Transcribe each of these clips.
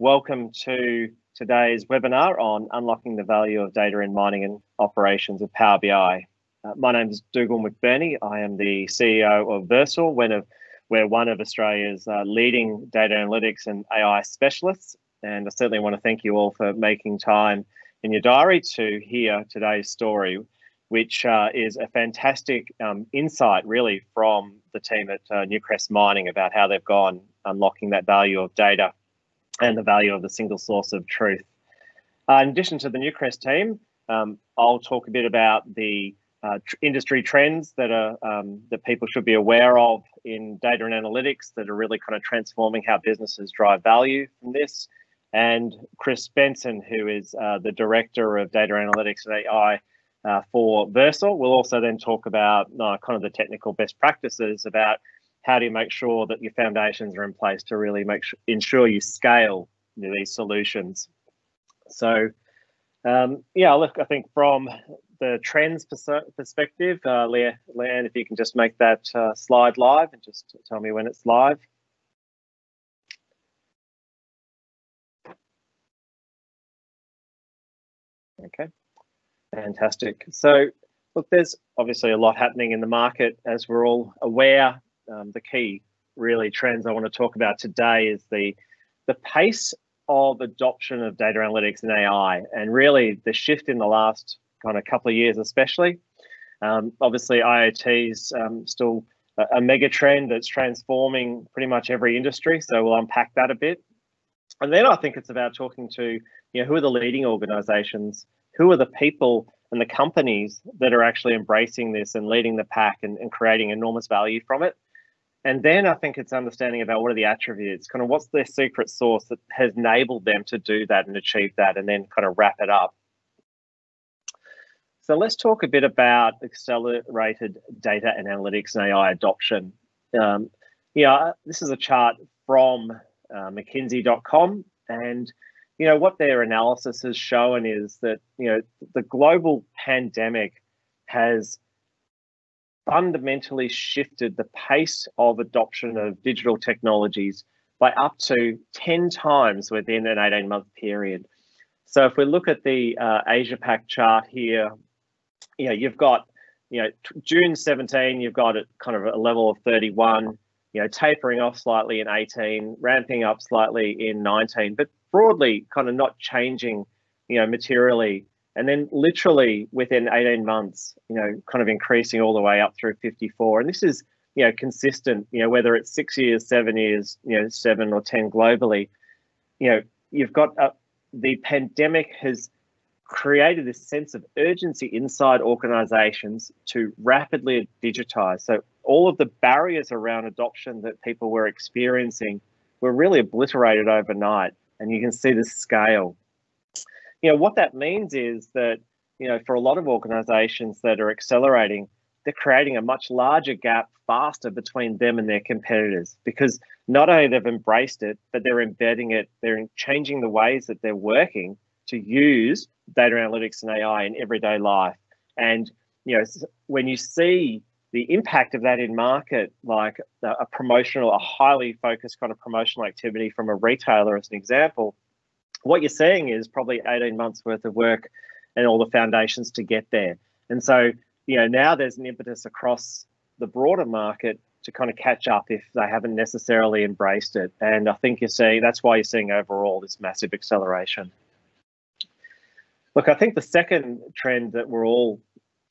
Welcome to today's webinar on unlocking the value of data in mining and operations with Power BI. Uh, my name is Dougal McBurney. I am the CEO of Versor, one of, we're one of Australia's uh, leading data analytics and AI specialists. And I certainly want to thank you all for making time in your diary to hear today's story, which uh, is a fantastic um, insight really from the team at uh, Newcrest Mining about how they've gone unlocking that value of data and the value of the single source of truth. Uh, in addition to the Newcrest team, um, I'll talk a bit about the uh, tr industry trends that are um, that people should be aware of in data and analytics that are really kind of transforming how businesses drive value from this. And Chris Benson, who is uh, the director of data analytics and AI uh, for Versor, will also then talk about uh, kind of the technical best practices about how do you make sure that your foundations are in place to really make sure, ensure you scale you know, these solutions. So, um, yeah, look, I think from the trends perspective, uh, Leah, Leanne, if you can just make that uh, slide live and just tell me when it's live. Okay, fantastic. So, look, there's obviously a lot happening in the market, as we're all aware um, the key really trends I want to talk about today is the the pace of adoption of data analytics and AI, and really the shift in the last kind of couple of years, especially. Um, obviously, IoT is um, still a, mega trend that's transforming pretty much every industry. So we'll unpack that a bit, and then I think it's about talking to you know who are the leading organisations, who are the people and the companies that are actually embracing this and leading the pack and, and creating enormous value from it. And then I think it's understanding about what are the attributes, kind of what's their secret sauce that has enabled them to do that and achieve that, and then kind of wrap it up. So let's talk a bit about accelerated data and analytics and AI adoption. Um, yeah, this is a chart from uh, McKinsey.com, and you know what their analysis has shown is that you know the global pandemic has fundamentally shifted the pace of adoption of digital technologies by up to 10 times within an 18 month period. So if we look at the uh, Asia Pac chart here, you know, you've got, you know, June 17, you've got it kind of a level of 31, you know, tapering off slightly in 18, ramping up slightly in 19, but broadly kind of not changing, you know, materially and then literally within 18 months you know kind of increasing all the way up through 54 and this is you know consistent you know whether it's six years seven years you know seven or ten globally you know you've got the pandemic has created this sense of urgency inside organizations to rapidly digitize. So all of the barriers around adoption that people were experiencing were really obliterated overnight. And you can see the scale you know what that means is that you know for a lot of organizations that are accelerating they're creating a much larger gap faster between them and their competitors because not only they've embraced it but they're embedding it they're changing the ways that they're working to use data analytics and ai in everyday life. And you know when you see the impact of that in market like a promotional a highly focused kind of promotional activity from a retailer as an example what you're seeing is probably 18 months worth of work and all the foundations to get there. And so, you know, now there's an impetus across the broader market to kind of catch up if they haven't necessarily embraced it. And I think you're seeing that's why you're seeing overall this massive acceleration. Look, I think the second trend that we're all,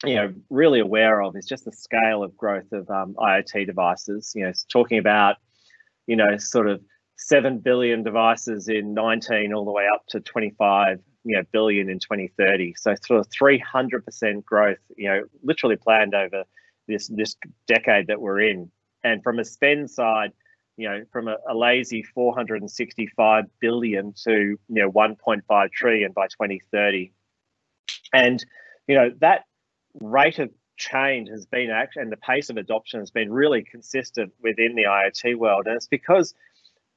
you know, really aware of is just the scale of growth of um, IoT devices. You know, it's talking about, you know, sort of 7 billion devices in 19 all the way up to 25 you know billion in 2030 so sort of 300% growth you know literally planned over this this decade that we're in. And from a spend side you know from a, a lazy 465 billion to you know 1.5 trillion by 2030 and you know that rate of change has been and the pace of adoption has been really consistent within the IoT world. And it's because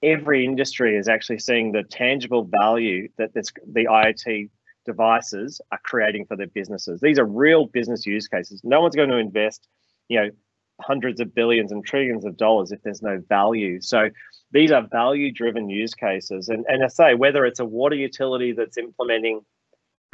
every industry is actually seeing the tangible value that this, the IoT devices are creating for their businesses. These are real business use cases. No one's going to invest, you know, hundreds of billions and trillions of dollars if there's no value. So, these are value driven use cases. And, and I say, whether it's a water utility that's implementing,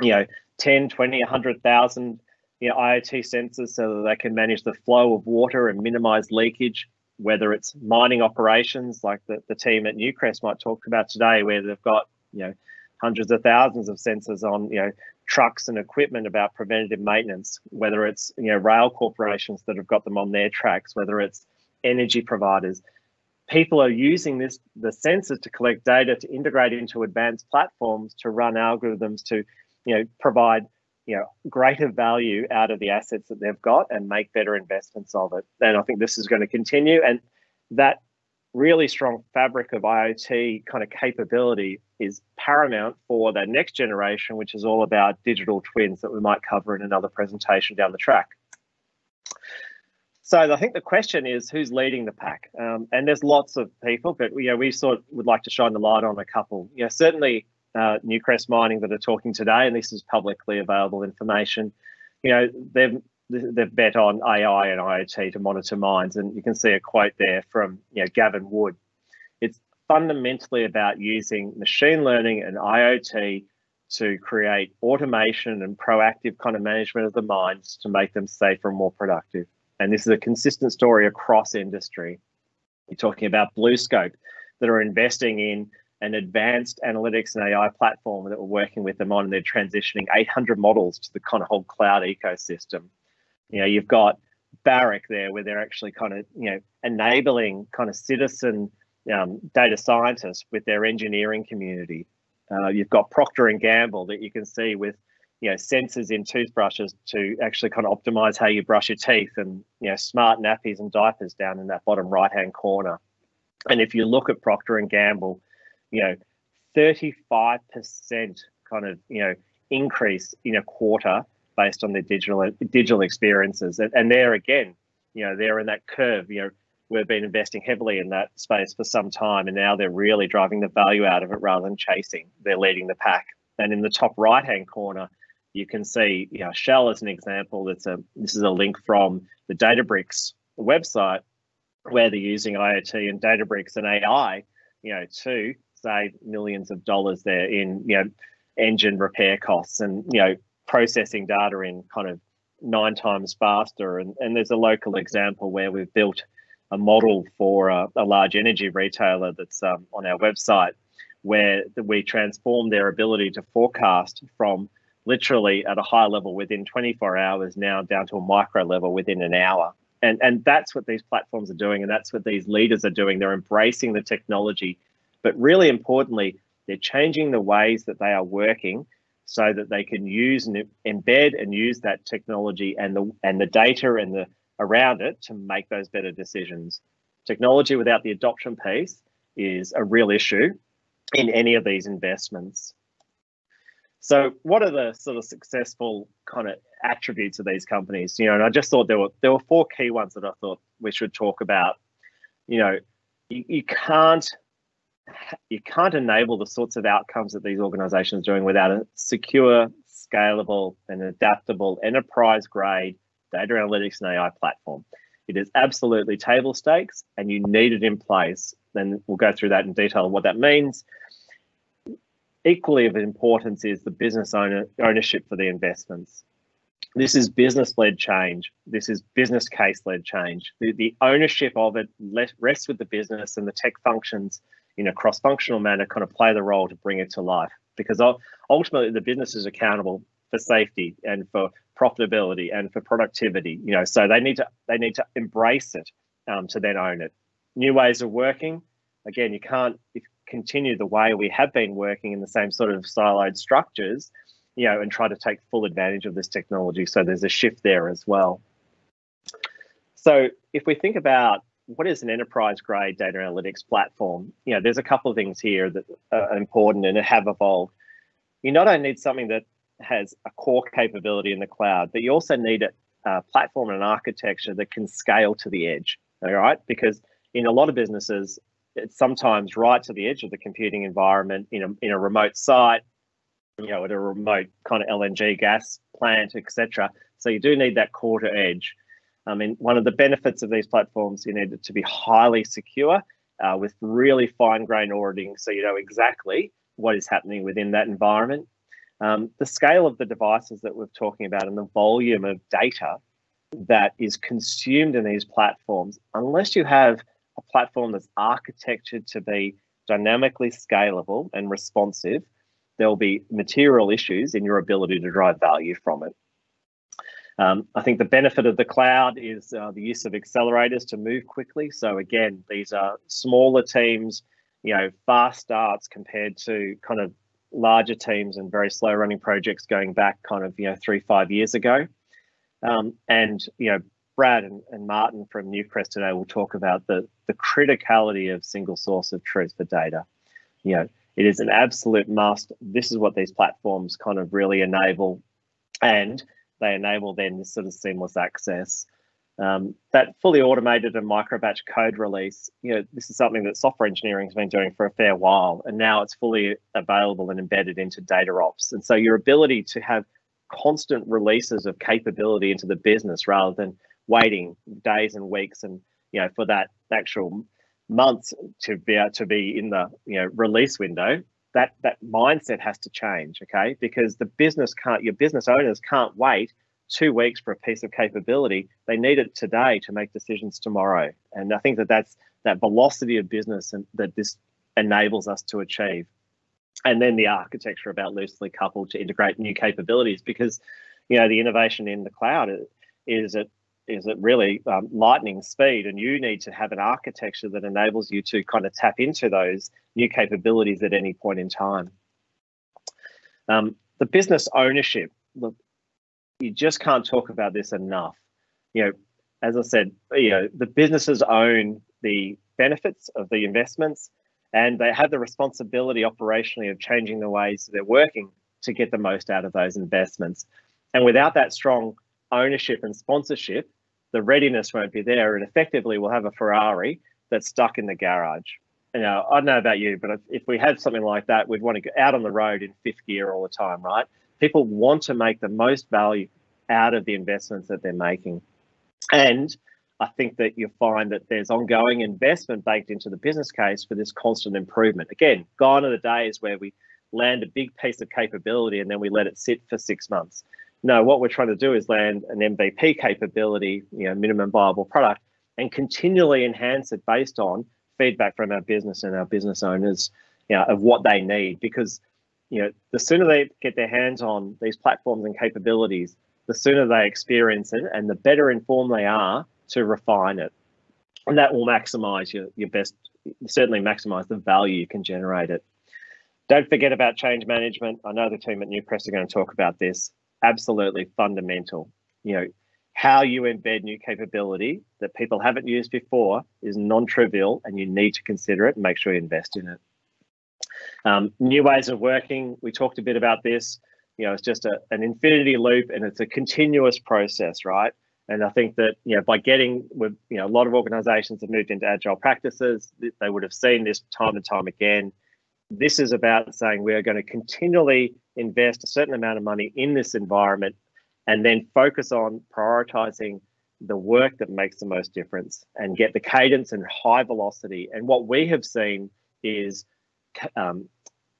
you know, 10, 20, 100,000 you know, IoT sensors so that they can manage the flow of water and minimize leakage, whether it's mining operations like the, the team at Newcrest might talk about today, where they've got, you know, hundreds of thousands of sensors on, you know, trucks and equipment about preventative maintenance, whether it's, you know, rail corporations that have got them on their tracks, whether it's energy providers. People are using this the sensors to collect data to integrate into advanced platforms to run algorithms to, you know, provide you know greater value out of the assets that they've got and make better investments of it. And I think this is going to continue. And that really strong fabric of IoT kind of capability is paramount for the next generation, which is all about digital twins that we might cover in another presentation down the track. So I think the question is who's leading the pack, um, and there's lots of people, but you know we sort of would like to shine the light on a couple. You know, certainly uh, Newcrest Mining that are talking today, and this is publicly available information. You know, they've they've bet on AI and IoT to monitor mines, and you can see a quote there from you know Gavin Wood. It's fundamentally about using machine learning and IoT to create automation and proactive kind of management of the mines to make them safer and more productive. And this is a consistent story across industry. You're talking about BlueScope that are investing in an advanced analytics and AI platform that we're working with them on, and they're transitioning 800 models to the kind of whole cloud ecosystem. You know, you've got Barrick there, where they're actually kind of you know enabling kind of citizen um, data scientists with their engineering community. Uh, you've got Procter and Gamble that you can see with you know sensors in toothbrushes to actually kind of optimize how you brush your teeth, and you know smart nappies and diapers down in that bottom right hand corner. And if you look at Procter and Gamble, you know, 35% kind of, you know, increase in a quarter based on their digital digital experiences. And, and there again, you know, they're in that curve, you know, we've been investing heavily in that space for some time and now they're really driving the value out of it rather than chasing. They're leading the pack. And in the top right hand corner, you can see, you know, Shell as an example. That's a this is a link from the Databricks website where they're using IoT and Databricks and AI, you know, to save millions of dollars there in you know engine repair costs and you know processing data in kind of nine times faster. And, and there's a local example where we've built a model for a, a large energy retailer that's um, on our website where we transform their ability to forecast from literally at a high level within 24 hours now down to a micro level within an hour. And, and that's what these platforms are doing, and that's what these leaders are doing. They're embracing the technology but really importantly, they're changing the ways that they are working so that they can use and embed and use that technology and the and the data and the around it to make those better decisions. Technology without the adoption piece is a real issue in any of these investments. So, what are the sort of successful kind of attributes of these companies? You know, and I just thought there were there were four key ones that I thought we should talk about. You know, you, you can't you can't enable the sorts of outcomes that these organizations are doing without a secure, scalable, and adaptable enterprise grade data analytics and AI platform. It is absolutely table stakes and you need it in place. Then we'll go through that in detail and what that means. Equally of importance is the business owner ownership for the investments. This is business led change. This is business case led change. The, the ownership of it rests with the business and the tech functions in a cross-functional manner kind of play the role to bring it to life. Because ultimately the business is accountable for safety and for profitability and for productivity you know so they need to they need to embrace it um, to then own it. New ways of working again you can't continue the way we have been working in the same sort of siloed structures you know and try to take full advantage of this technology. So there's a shift there as well. So if we think about what is an enterprise grade data analytics platform? You know, there's a couple of things here that are important and have evolved. You not only need something that has a core capability in the cloud, but you also need a platform and an architecture that can scale to the edge. All right, because in a lot of businesses, it's sometimes right to the edge of the computing environment in a in a remote site, you know, at a remote kind of LNG gas plant, etc. So you do need that core to edge. I mean, one of the benefits of these platforms, you need it to be highly secure uh, with really fine grained auditing so you know exactly what is happening within that environment. Um, the scale of the devices that we're talking about and the volume of data that is consumed in these platforms, unless you have a platform that's architectured to be dynamically scalable and responsive, there'll be material issues in your ability to drive value from it. Um, I think the benefit of the cloud is uh, the use of accelerators to move quickly. So again, these are smaller teams, you know, fast starts compared to kind of larger teams and very slow running projects going back kind of, you know, three, five years ago. Um, and, you know, Brad and, and Martin from Newcrest today will talk about the, the criticality of single source of truth for data. You know, it is an absolute must. This is what these platforms kind of really enable. And they enable then this sort of seamless access. Um, that fully automated and micro batch code release, you know, this is something that software engineering has been doing for a fair while, and now it's fully available and embedded into data ops. And so your ability to have constant releases of capability into the business rather than waiting days and weeks and you know for that actual months to be to be in the you know release window that that mindset has to change okay? Because the business can't your business owners can't wait two weeks for a piece of capability. They need it today to make decisions tomorrow. And i think that that's that velocity of business and that this enables us to achieve. And then the architecture about loosely coupled to integrate new capabilities because you know the innovation in the cloud is at is at really um, lightning speed and you need to have an architecture that enables you to kind of tap into those new capabilities at any point in time. Um, the business ownership look you just can't talk about this enough. You know as i said you know the businesses own the benefits of the investments and they have the responsibility operationally of changing the ways they're working to get the most out of those investments. And without that strong ownership and sponsorship the readiness won't be there, and effectively we'll have a Ferrari that's stuck in the garage. You know, I don't know about you, but if we had something like that, we'd want to get out on the road in fifth gear all the time, right? People want to make the most value out of the investments that they're making. And I think that you'll find that there's ongoing investment baked into the business case for this constant improvement. Again, gone are the days where we land a big piece of capability and then we let it sit for six months. No, what we're trying to do is land an MVP capability, you know, minimum viable product, and continually enhance it based on feedback from our business and our business owners, you know, of what they need. Because, you know, the sooner they get their hands on these platforms and capabilities, the sooner they experience it, and the better informed they are to refine it, and that will maximize your your best, certainly maximize the value you can generate it. Don't forget about change management. I know the team at Newcrest are going to talk about this absolutely fundamental. You know, how you embed new capability that people haven't used before is non-trivial and you need to consider it and make sure you invest in it. Um, new ways of working, we talked a bit about this. You know, it's just a, an infinity loop and it's a continuous process, right? And I think that, you know, by getting with, you know, a lot of organizations have moved into agile practices, they would have seen this time and time again. This is about saying we are going to continually invest a certain amount of money in this environment and then focus on prioritizing the work that makes the most difference and get the cadence and high velocity. And what we have seen is um,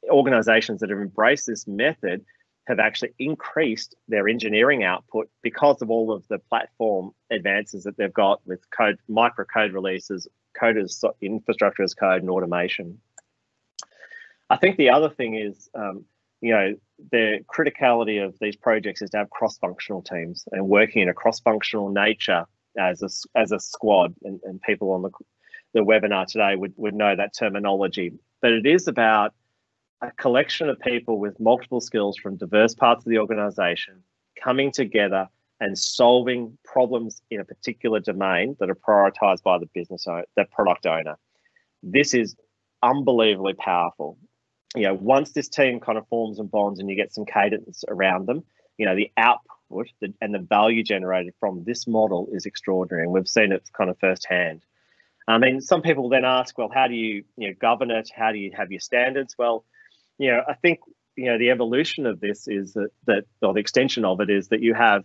organizations that have embraced this method have actually increased their engineering output because of all of the platform advances that they've got with code, micro code releases, code as infrastructure as code, and automation. I think the other thing is, um, you know, the criticality of these projects is to have cross-functional teams and working in a cross-functional nature as a, as a squad. And, and people on the, the webinar today would, would know that terminology. But it is about a collection of people with multiple skills from diverse parts of the organization coming together and solving problems in a particular domain that are prioritized by the business owner, the product owner. This is unbelievably powerful you know, once this team kind of forms and bonds and you get some cadence around them, you know, the output and the value generated from this model is extraordinary. And we've seen it kind of firsthand. I mean, some people then ask, well, how do you, you know, govern it? How do you have your standards? Well, you know, I think, you know, the evolution of this is that, that or the extension of it is that you have,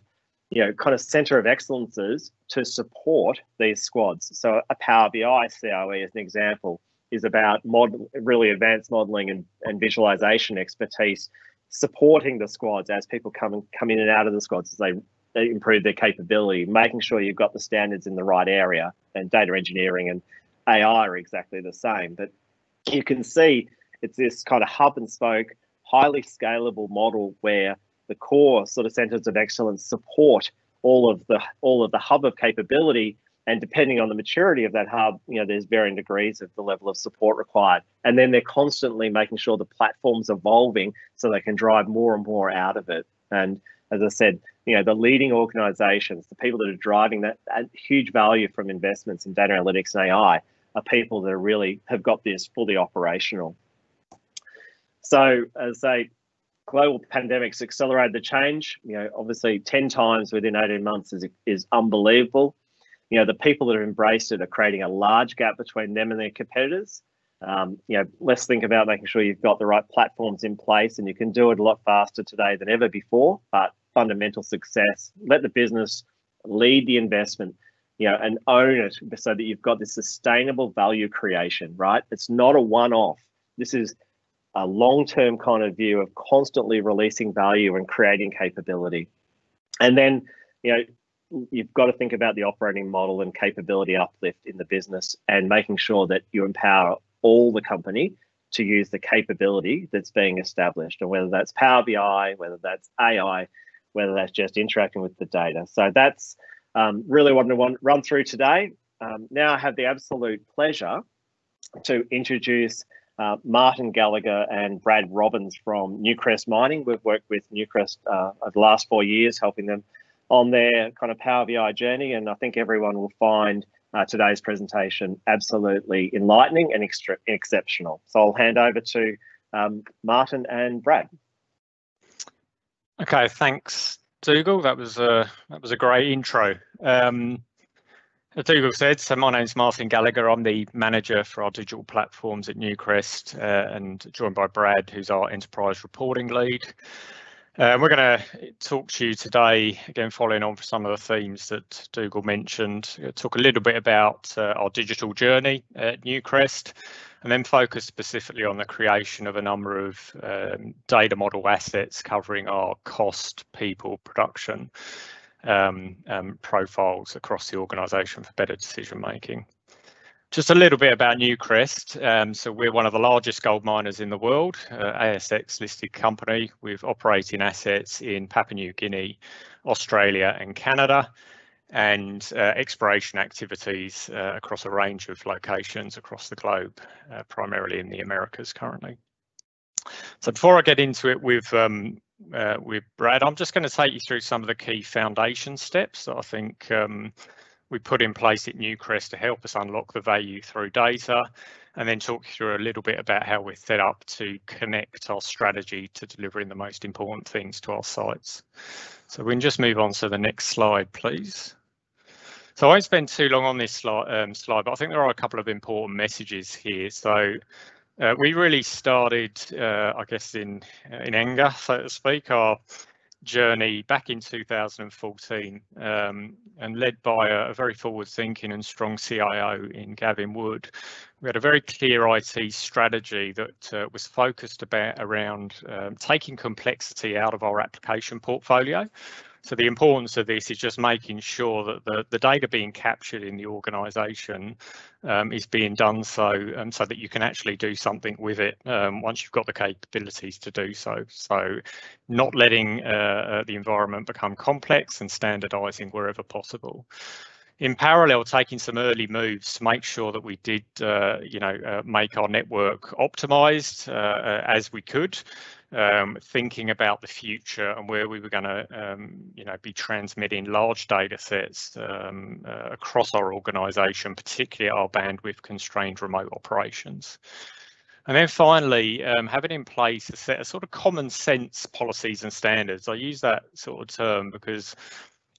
you know, kind of center of excellences to support these squads. So a Power BI COE, as an example, is about model, really advanced modeling and, and visualization expertise, supporting the squads as people come and come in and out of the squads as they, they improve their capability, making sure you've got the standards in the right area. And data engineering and AI are exactly the same. But you can see it's this kind of hub and spoke, highly scalable model where the core sort of centers of excellence support all of the all of the hub of capability and depending on the maturity of that hub you know there's varying degrees of the level of support required and then they're constantly making sure the platform's evolving so they can drive more and more out of it and as i said you know the leading organizations the people that are driving that, that huge value from investments in data analytics and ai are people that are really have got this fully operational so as they global pandemics accelerated the change. You know, obviously, ten times within eighteen months is is unbelievable. You know, the people that have embraced it are creating a large gap between them and their competitors. Um, you know, let's think about making sure you've got the right platforms in place, and you can do it a lot faster today than ever before. But fundamental success, let the business lead the investment, you know, and own it so that you've got this sustainable value creation. Right? It's not a one-off. This is a long-term kind of view of constantly releasing value and creating capability. And then, you know, you've got to think about the operating model and capability uplift in the business and making sure that you empower all the company to use the capability that's being established and whether that's Power BI, whether that's AI, whether that's just interacting with the data. So that's um, really what I want to run through today. Um, now I have the absolute pleasure to introduce uh, Martin Gallagher and Brad Robbins from Newcrest Mining. We've worked with Newcrest uh, over the last four years, helping them on their kind of Power BI journey. And I think everyone will find uh, today's presentation absolutely enlightening and extra- exceptional. So I'll hand over to um, Martin and Brad. Okay, thanks, Dougal. That was a that was a great intro. Um, as Dougal said, so my name's Martin Gallagher. I'm the manager for our digital platforms at Newcrest uh, and joined by Brad, who's our enterprise reporting lead. Uh, we're going to talk to you today, again, following on from some of the themes that Dougal mentioned, talk a little bit about uh, our digital journey at Newcrest, and then focus specifically on the creation of a number of um, data model assets covering our cost, people, production, um, um, profiles across the organisation for better decision making. Just a little bit about Newcrest. Um, so we're one of the largest gold miners in the world, uh, ASX listed company with operating assets in Papua New Guinea, Australia and Canada and uh, exploration activities uh, across a range of locations across the globe, uh, primarily in the Americas currently. So before I get into it with um, uh, with Brad. I'm just going to take you through some of the key foundation steps that I think um, we put in place at Newcrest to help us unlock the value through data, and then talk through a little bit about how we're set up to connect our strategy to delivering the most important things to our sites. So we can just move on to the next slide, please. So I won't spend too long on this slide, um, slide, but I think there are a couple of important messages here. So uh, we really started, uh, I guess, in in anger, so to speak, our journey back in 2014, um, and led by a, a very forward-thinking and strong CIO in Gavin Wood. We had a very clear IT strategy that uh, was focused about around um, taking complexity out of our application portfolio. So the importance of this is just making sure that the, the data being captured in the organisation um, is being done so um, so that you can actually do something with it um, once you've got the capabilities to do so. So not letting uh, the environment become complex and standardising wherever possible in parallel, taking some early moves to make sure that we did, uh, you know, uh, make our network optimized uh, uh as we could, um, thinking about the future and where we were going to, um, you know, be transmitting large data sets um, uh, across our organization, particularly our bandwidth constrained remote operations. And then finally, um, having in place a set of sort of common sense policies and standards. I use that sort of term because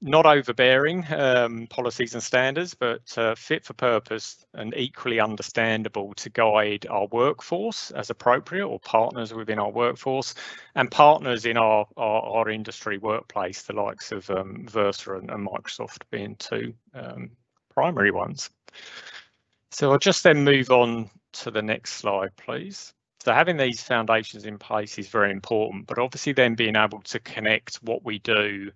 not overbearing um, policies and standards, but uh, fit for purpose and equally understandable to guide our workforce as appropriate or partners within our workforce and partners in our, our, our industry workplace, the likes of um, Versor and, and, Microsoft being two um, primary ones. So I'll just then move on to the next slide, please. So having these foundations in place is very important, but obviously then being able to connect what we do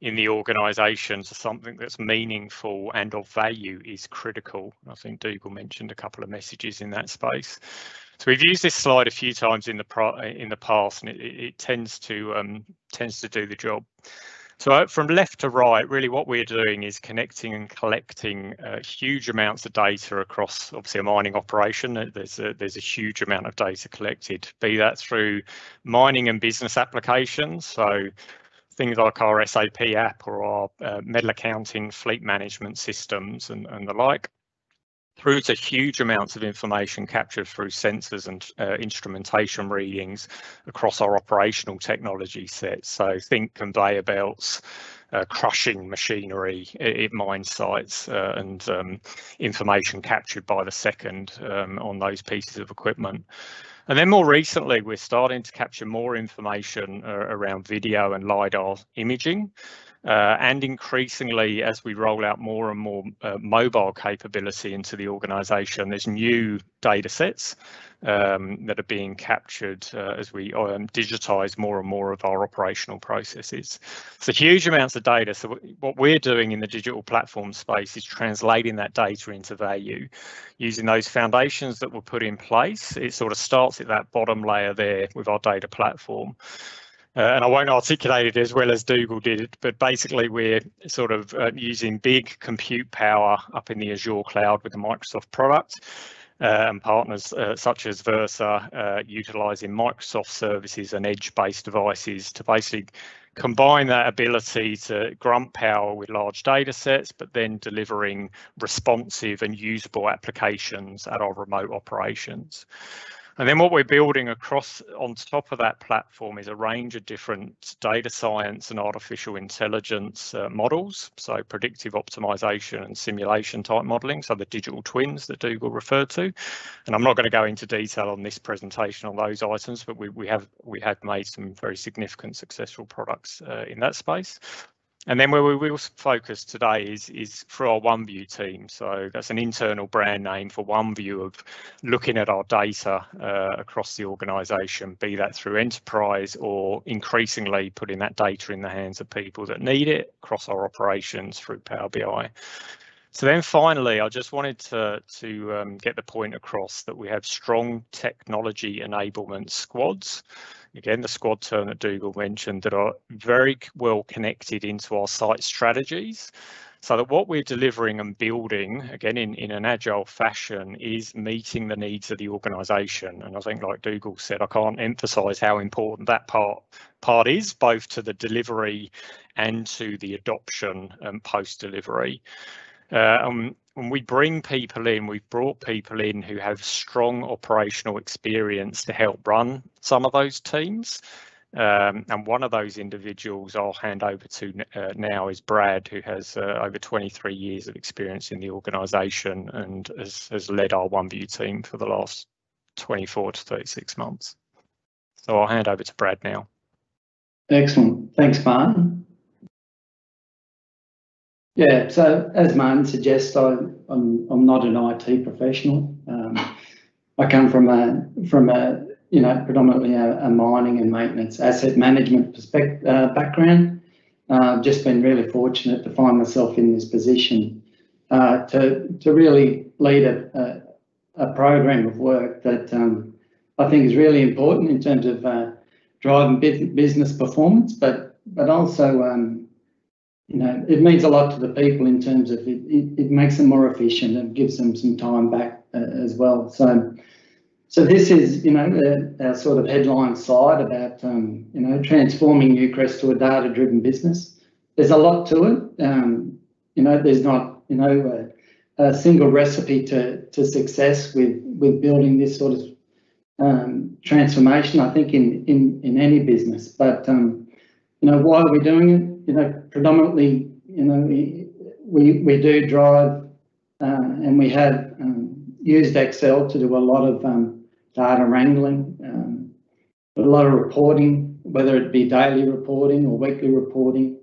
in the organisation to something that's meaningful and of value is critical. I think Dougal mentioned a couple of messages in that space. So we've used this slide a few times in the in the past, and it, it tends to um, tends to do the job. So uh, from left to right, really what we're doing is connecting and collecting uh, huge amounts of data across obviously a mining operation. There's a, there's a huge amount of data collected, be that through mining and business applications. So things like our SAP app or our uh, metal accounting fleet management systems and, and the like through to huge amounts of information captured through sensors and uh, instrumentation readings across our operational technology sets. So think conveyor belts, uh, crushing machinery at mine sites uh, and um, information captured by the second um, on those pieces of equipment. And then more recently, we're starting to capture more information uh, around video and LiDAR imaging. Uh, and increasingly, as we roll out more and more uh, mobile capability into the organisation, there's new data sets um, that are being captured uh, as we um, digitize more and more of our operational processes. So huge amounts of data. So what we're doing in the digital platform space is translating that data into value using those foundations that were put in place. It sort of starts at that bottom layer there with our data platform. Uh, and I won't articulate it as well as Dougal did, it, but basically we're sort of uh, using big compute power up in the Azure cloud with the Microsoft product uh, and partners uh, such as Versor uh, utilizing Microsoft services and edge-based devices to basically combine that ability to grunt power with large data sets, but then delivering responsive and usable applications at our remote operations. And then what we're building across on top of that platform is a range of different data science and artificial intelligence uh, models. So predictive optimization and simulation type modeling. So the digital twins that Dougal referred to. And I'm not going to go into detail on this presentation on those items, but we, we have we have made some very significant successful products uh, in that space. And then where we will focus today is, is for our OneView team. So that's an internal brand name for OneView of looking at our data uh, across the organisation, be that through enterprise or increasingly putting that data in the hands of people that need it across our operations through Power BI. So then finally, I just wanted to, to um, get the point across that we have strong technology enablement squads again, the squad term that Dougal mentioned, that are very well connected into our site strategies. So that what we're delivering and building, again, in, in an agile fashion, is meeting the needs of the organisation. And I think, like Dougal said, I can't emphasise how important that part part is, both to the delivery and to the adoption and post-delivery. Uh, um, when we bring people in, we've brought people in who have strong operational experience to help run some of those teams. Um, and one of those individuals I'll hand over to uh, now is Brad, who has uh, over 23 years of experience in the organisation and has, has led our OneView team for the last 24 to 36 months. So I'll hand over to Brad now. Excellent. Thanks, Martin. Yeah, so as Martin suggests, I, I'm I'm not an IT professional. Um, I come from a from a you know predominantly a, a mining and maintenance asset management perspective uh, background. Uh, I've just been really fortunate to find myself in this position uh, to to really lead a, a, a program of work that um, I think is really important in terms of uh, driving business performance, but but also um, you know, it means a lot to the people in terms of it, it, it makes them more efficient and gives them some time back uh, as well. So, so this is, you know, our sort of headline slide about, um, you know, transforming Newcrest to a data-driven business. There's a lot to it. Um, you know, there's not, you know, a, a, single recipe to, to success with, with building this sort of um, transformation, I think, in, in, in any business. But, um, you know, why are we doing it? You know, predominantly, you know, we, we, we do drive uh, and we have um, used Excel to do a lot of um, data wrangling, um, a lot of reporting, whether it be daily reporting or weekly reporting.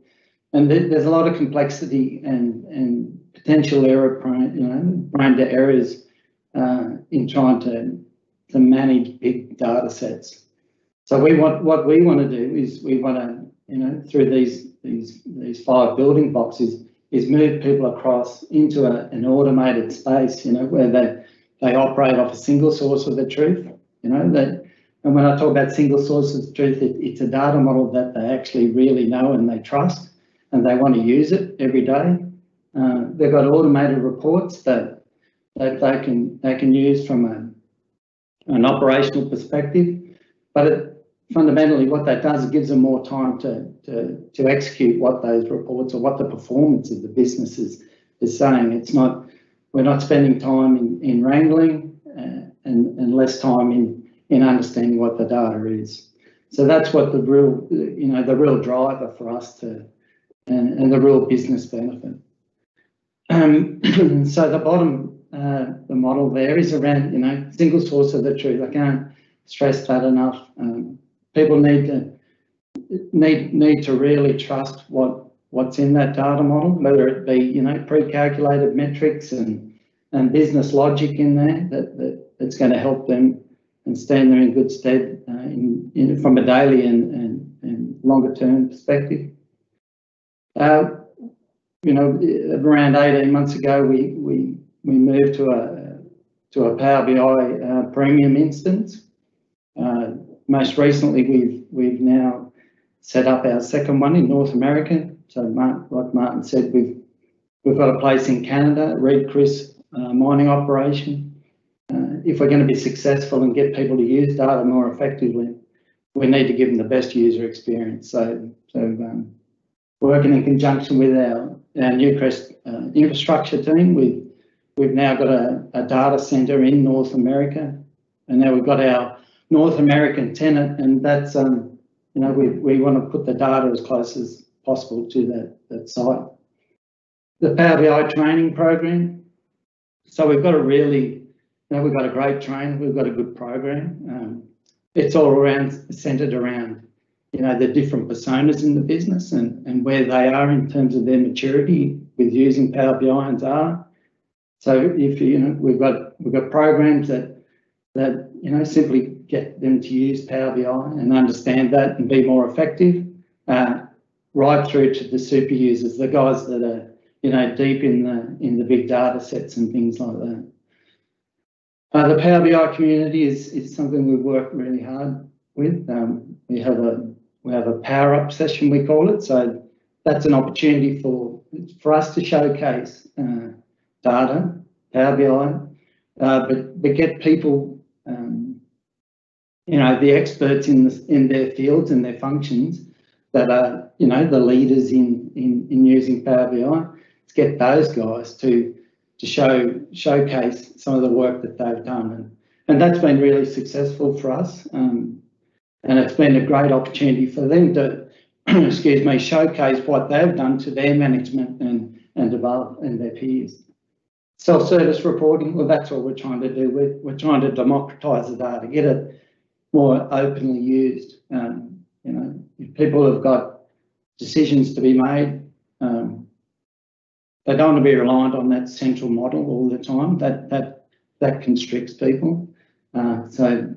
And th there's a lot of complexity and, and potential error prone, you know, prone to errors uh, in trying to, to manage big data sets. So we want, what we want to do is we want to, you know, through these, these, these five building blocks is, is move people across into a, an automated space, you know, where they, they operate off a single source of the truth, you know, that, and when I talk about single source of the truth, it, it's a data model that they actually really know and they trust and they want to use it every day. Uh, they've got automated reports that that they can they can use from a, an operational perspective, but it, fundamentally what that does it gives them more time to, to to execute what those reports or what the performance of the business is, is saying. It's not we're not spending time in, in wrangling uh, and, and less time in in understanding what the data is. So that's what the real you know the real driver for us to and, and the real business benefit. Um, so the bottom, uh, the model there is around, you know, single source of the truth. I can't stress that enough. Um, people need to need need to really trust what what's in that data model, whether it be, you know, pre-calculated metrics and and business logic in there that, that that's going to help them and stand there in good stead uh, in, in, from a daily and, and, and longer term perspective. Uh, you know, around 18 months ago, we we we moved to a to a Power BI uh, premium instance. Most recently, we've we've now set up our second one in North America. So, like Martin said, we've we've got a place in Canada, Red Chris uh, mining operation. Uh, if we're going to be successful and get people to use data more effectively, we need to give them the best user experience. So, so um, working in conjunction with our, our Newcrest uh, infrastructure team. We've, we've now got a, a data centre in North America, and now we've got our North American tenant, and that's, um, you know, we, we want to put the data as close as possible to that, that site. The Power BI training program. So we've got a really, you know, we've got a great trainer, we've got a good program. Um, it's all around centered around you know, the different personas in the business and, and where they are in terms of their maturity with using Power BI and Data. So if you know, we've got we've got programs that that you know simply get them to use Power BI and understand that and be more effective, uh, right through to the super users, the guys that are you know deep in the in the big data sets and things like that. Uh, the Power BI community is is something we've worked really hard with. Um, we have a we have a power up session, we call it. So that's an opportunity for, for us to showcase uh, data, Power BI, uh, but, but get people, um, you know, the experts in, the, in their fields and their functions that are, you know, the leaders in, in, in using Power BI, to get those guys to, to show showcase some of the work that they've done. And, and that's been really successful for us. Um, and it's been a great opportunity for them to, excuse me, showcase what they've done to their management and, and develop and their peers. Self-service reporting, well, that's what we're trying to do. We're, we're trying to democratise the data, get it more openly used. Um, you know, if people have got decisions to be made, um, they don't want to be reliant on that central model all the time. That that that constricts people. Uh, so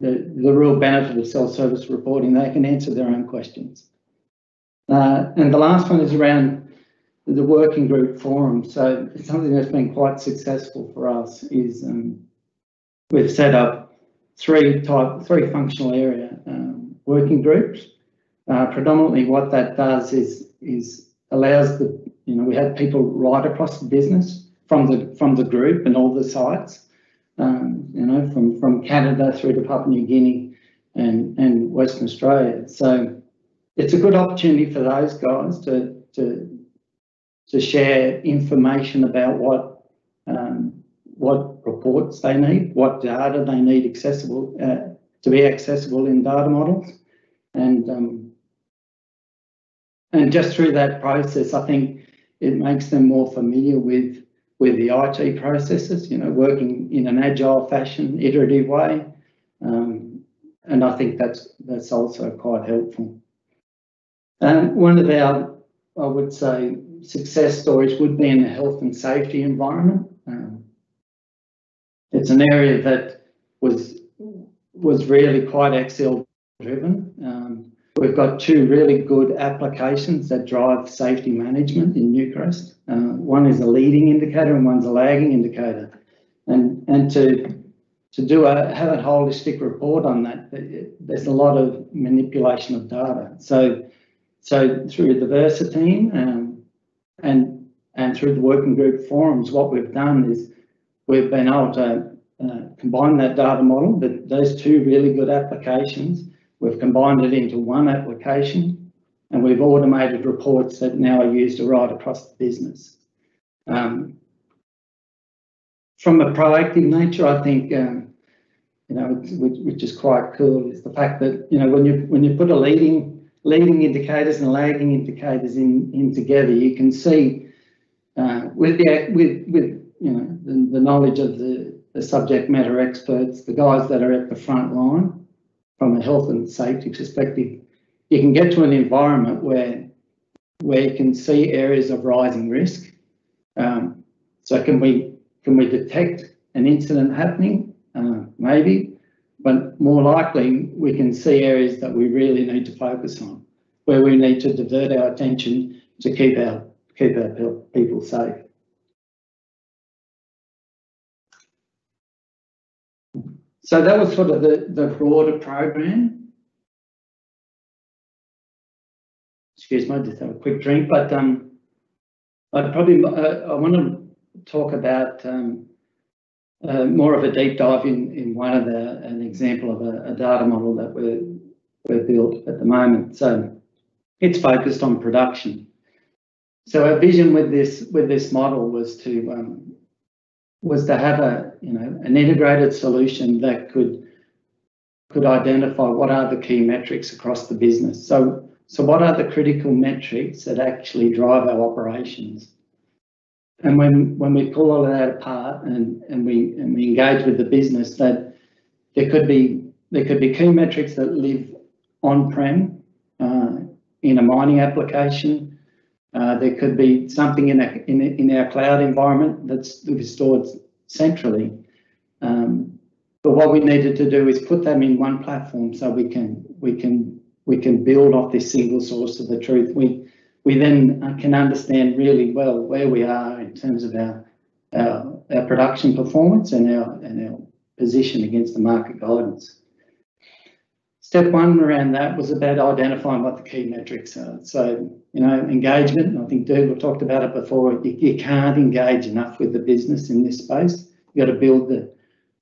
the, the real benefit of self-service reporting, they can answer their own questions. Uh, and the last one is around the working group forum. So something that's been quite successful for us is um, we've set up three type, three functional area um, working groups. Uh, predominantly what that does is, is allows the, you know, we have people right across the business from the, from the group and all the sites um, you know, from, from Canada through to Papua New Guinea and, and Western Australia. So it's a good opportunity for those guys to, to, to share information about what, um, what reports they need, what data they need accessible, uh, to be accessible in data models. And um, and just through that process, I think it makes them more familiar with with the IT processes, you know, working in an agile fashion, iterative way. Um, and I think that's that's also quite helpful. Um, one of our, I would say, success stories would be in the health and safety environment. Um, it's an area that was was really quite Excel driven. Um, we've got two really good applications that drive safety management in Newcrest. Uh, one is a leading indicator and one's a lagging indicator. And, and to, to do a, have a holistic report on that, there's a lot of manipulation of data. So, so through the Versor team um, and, and through the working group forums, what we've done is we've been able to uh, combine that data model, but those two really good applications, we've combined it into one application and we've automated reports that now are used right across the business. Um, from a proactive nature, I think, um, you know, which, which, is quite cool, is the fact that, you know, when you when you put a leading leading indicators and lagging indicators in, in together, you can see uh, with the with with you know the, the knowledge of the the subject matter experts, the guys that are at the front line from a health and safety perspective, you can get to an environment where where you can see areas of rising risk. Um, so can we can we detect an incident happening? Uh, maybe, but more likely we can see areas that we really need to focus on, where we need to divert our attention to keep our keep our people safe. So that was sort of the, the broader program. Excuse me, I just have a quick drink, but um, I'd probably, uh, I want to talk about um, uh, more of a deep dive in, in one of the, an example of a, a data model that we're, we're built at the moment. So it's focused on production. So our vision with this with this model was to um, was to have a you know an integrated solution that could could identify what are the key metrics across the business. So so what are the critical metrics that actually drive our operations? And when when we pull all of that apart and and we and we engage with the business, that there could be there could be key metrics that live on-prem uh, in a mining application uh, there could be something in, a, in, in our cloud environment that's stored centrally. Um, but what we needed to do is put them in one platform so we can we can we can build off this single source of the truth. We we then uh, can understand really well where we are in terms of our our, our production performance and our and our position against the market guidance. Step one around that was about identifying what the key metrics are. So, you know, engagement, I think Dougal talked about it before, you, you can't engage enough with the business in this space. You've got to build the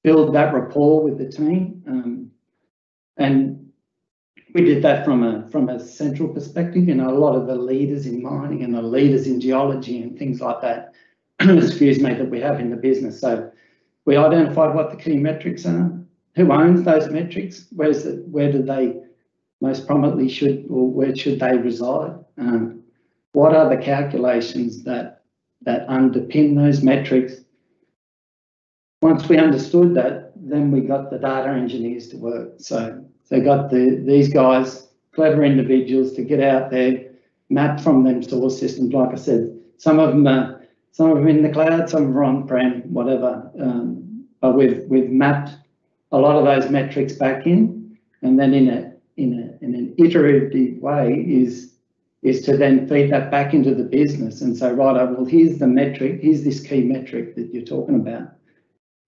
build that rapport with the team. Um, and we did that from a from a central perspective. You know, a lot of the leaders in mining and the leaders in geology and things like that, excuse me, that we have in the business. So we identified what the key metrics are who owns those metrics? Where's the, where do they most prominently should or where should they reside? Um, what are the calculations that that underpin those metrics? Once we understood that, then we got the data engineers to work. So they got the these guys, clever individuals, to get out there, map from them source systems. Like I said, some of them are some of them in the cloud, some are on-prem, whatever. Um, but we've we've mapped a lot of those metrics back in, and then in a in a in an iterative way is is to then feed that back into the business and say, right, well, here's the metric, here's this key metric that you're talking about.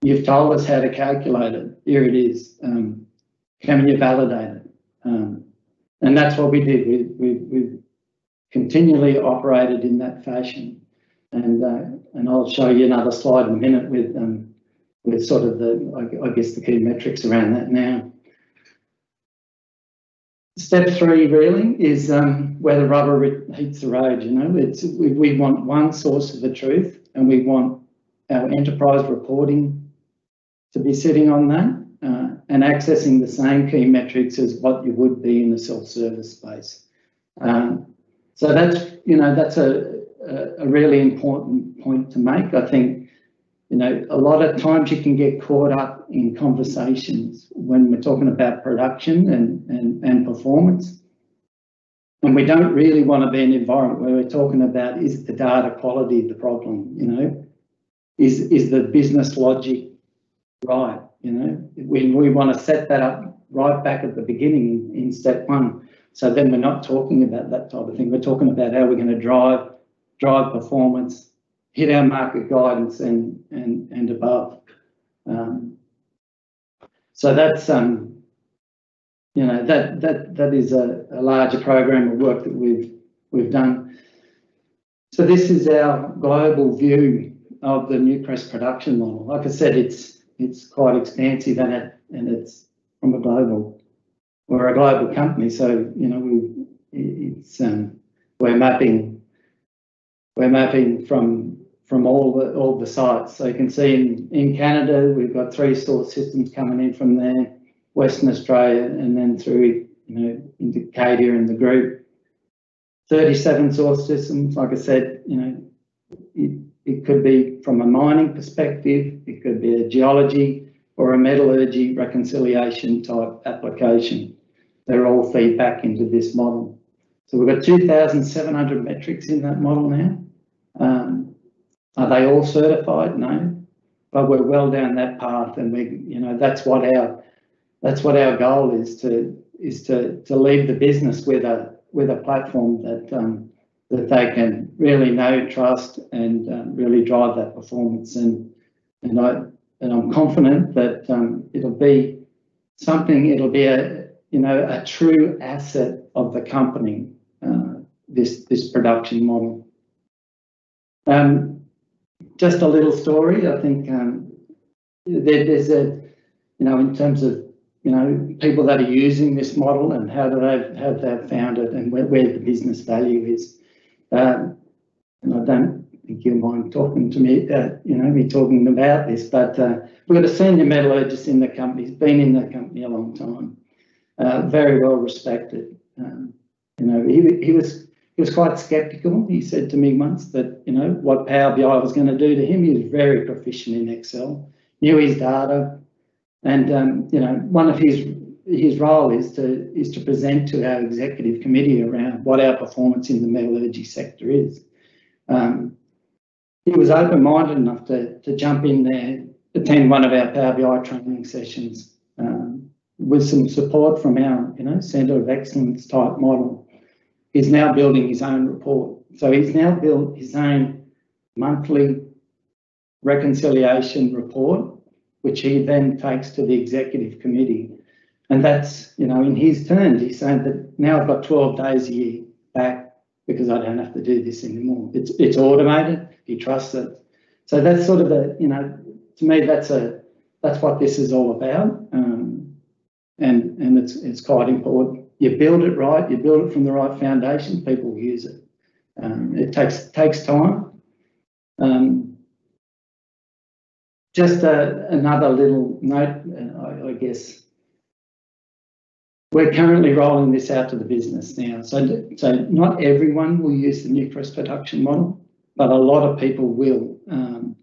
You've told us how to calculate it. Here it is. Um, can you validate it? Um, and that's what we did. We, we, we continually operated in that fashion. And, uh, and I'll show you another slide in a minute with um, with sort of the, I guess, the key metrics around that now. Step three really is um, where the rubber hits the road. You know, it's we, we want one source of the truth, and we want our enterprise reporting to be sitting on that uh, and accessing the same key metrics as what you would be in the self-service space. Um, so that's, you know, that's a, a, a really important point to make. I think, you know, a lot of times you can get caught up in conversations when we're talking about production and, and, and performance. And we don't really want to be in an environment where we're talking about is the data quality the problem, you know? Is, is the business logic right? You know, we, we want to set that up right back at the beginning in, step one. So then we're not talking about that type of thing. We're talking about how we're going to drive drive performance, hit our market guidance and and and above. Um, so that's um, you know that that that is a, a larger program of work that we've we've done. So this is our global view of the Newcrest production model. Like I said, it's it's quite expansive and it and it's from a global. We're a global company, so you know we it's um, we're mapping we're mapping from from all the all the sites. So you can see in in Canada we've got three source systems coming in from there, Western Australia, and then through you know into Cadia and the group. 37 source systems, like I said, you know, it, it could be from a mining perspective, it could be a geology or a metallurgy reconciliation type application. They're all feed back into this model. So we've got 2,700 metrics in that model now. Um, are they all certified? No, but we're well down that path, and we, you know, that's what our that's what our goal is to is to to leave the business with a with a platform that um, that they can really know, trust, and um, really drive that performance. And and I and I'm confident that um, it'll be something. It'll be a you know a true asset of the company. Uh, this this production model. Um, just a little story. I think um, there, there's a you know in terms of you know people that are using this model and how do they have they found it and where, where the business value is. Um, and I don't think you'll mind talking to me, uh, you know, me talking about this, but uh, we've got a senior metallurgist in the company, he's been in the company a long time, uh, very well respected. Um, you know, he, he was he was quite skeptical. He said to me once that, you know, what Power BI was going to do to him. He was very proficient in Excel, knew his data, and um, you know, one of his his role is to is to present to our executive committee around what our performance in the metallurgy sector is. Um, he was open-minded enough to, to jump in there, attend one of our Power BI training sessions um, with some support from our you know centre of excellence type model. He's now building his own report. So he's now built his own monthly reconciliation report, which he then takes to the executive committee and that's, you know, in his terms, he's saying that now I've got 12 days a year back because I don't have to do this anymore. It's it's automated. He trusts it. So that's sort of a, you know, to me that's a that's what this is all about. Um, and and it's it's quite important. You build it right, you build it from the right foundation, people use it. Um, it takes takes time. Um, just a, another little note, uh, I, I guess we're currently rolling this out to the business now. So, so not everyone will use the Newcrest production model, but a lot of people will. Um,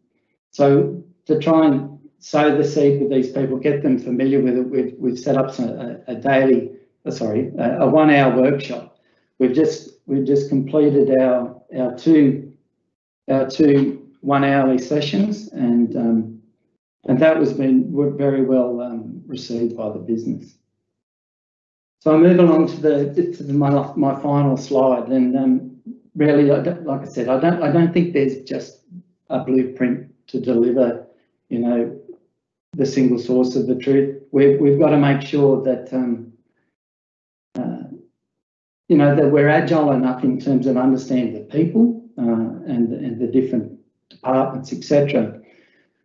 so to try and sow the seed with these people, get them familiar with it, we've, we've set up a, a daily, uh, sorry, a, a one hour workshop. We've just, we've just completed our, our two, our two one hourly sessions and, um, and that was been very well um, received by the business. So I move along to the to my my final slide, and um, really, like I said, I don't I don't think there's just a blueprint to deliver, you know, the single source of the truth. We've we've got to make sure that um, uh, you know that we're agile enough in terms of understanding the people uh, and and the different departments, etc.